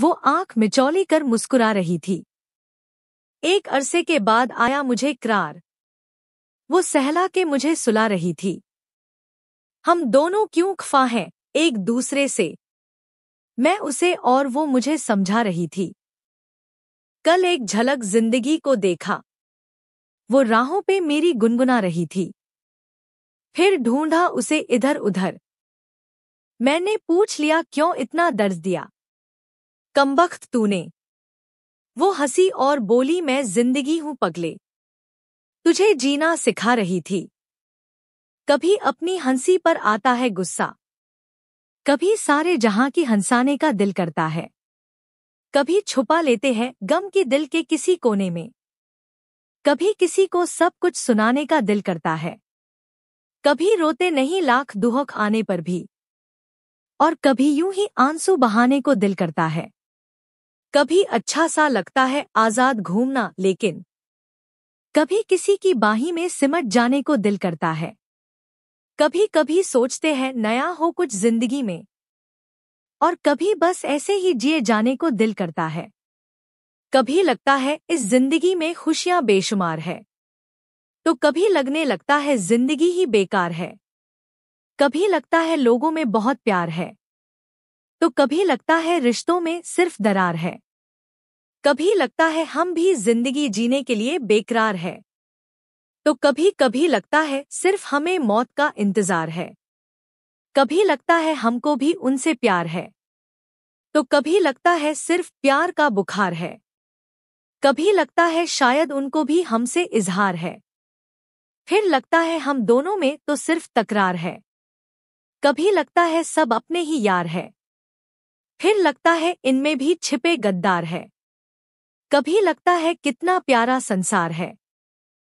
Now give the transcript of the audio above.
वो आँख मिचौली कर मुस्कुरा रही थी। एक अरसे के बाद आया मुझे क्रार वो सहला के मुझे सुला रही थी। हम दोनों क्यों खफा हैं एक दूसरे से? मैं उसे और वो मुझे समझा रही थी। कल एक झलक ज़िंदगी को देखा। वो राहों पे मेरी गुनगुना रही थी। फिर ढूंढा उसे इधर उधर मैंने पूछ लिया, क्यों इतना दर्द दिया? कमबख्त तूने। वो हँसी और बोली मैं ज़िंदगी हूँ पगले। तुझे जीना सिखा रही थी। कभी अपनी हँसी पर आता है गुस्सा। कभी सारे जहाँ की हंसाने का दिल करता है। कभी छुपा लेते हैं गम की दिल के किसी कोने में। कभी किसी को सब कुछ सुनाने का दिल करता है। कभी रोते नहीं लाख दुहक आने पर भी। और कभी यूँ ही आँसू बहाने को दिल करता है। कभी अच्छा सा लगता है आज़ाद घूमना, लेकिन कभी किसी की बाही में सिमट जाने को दिल करता है। कभी कभी सोचते हैं नया हो कुछ ज़िंदगी में, और कभी बस ऐसे ही जिए जाने को दिल करता है। कभी लगता है इस ज़िंदगी में खुशियाँ बेशुमार है तो कभी लगने लगता है ज़िंदगी ही बेकार है। कभी लगता है लोगों में बहुत प्यार है। तो कभी लगता है रिश्तों में सिर्फ़ दरार है। कभी लगता है हम भी ज़िंदगी जीने के लिए बेकरार है। तो कभी कभी लगता है सिर्फ़ हमें मौत का इंतज़ार है। कभी लगता है हमको भी उनसे प्यार है। तो कभी लगता है सिर्फ़ प्यार का बुखार है। कभी लगता है शायद उनको भी हमसे इजहार है। फिर लगता है हम दोनों में तो सिर्फ़ तकरार है। कभी लगता है सब अपने ही यार है। फिर लगता है इनमें भी छिपे गद्दार है। कभी लगता है कितना प्यारा संसार है।